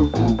Thank